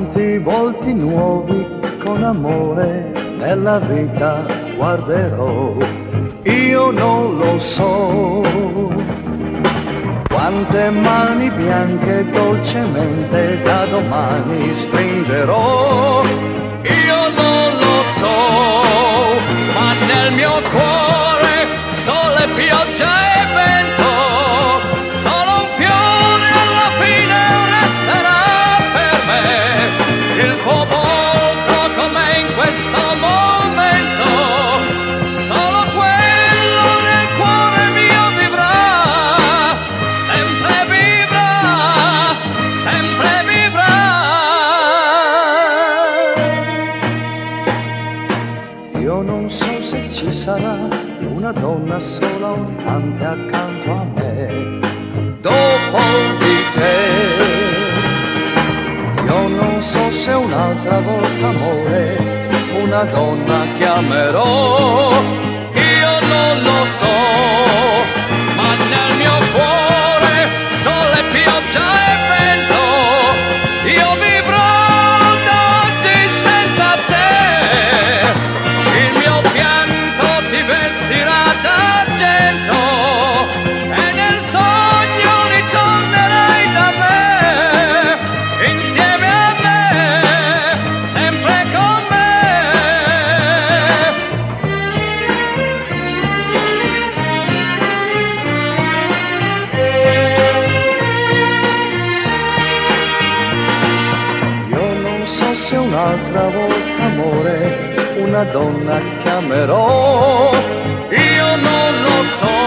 tanti volti nuovi con amore nella vita guarderò. Io non lo so quante mani bianche dolcemente da domani stringerò. Io non lo so, ma nel mio cuore sole, pioggia e vento. Questo momento. Solo quello nel cuore mio vivrà. Sempre vivrà, sempre vivrà. Io non so se ci sarà una donna sola o tante accanto a me. Dopo di te. Io non so se un'altra volta amore, una donna chiamerò. Io non lo so, se un'altra volta amore una donna chiamerò. Io non lo so,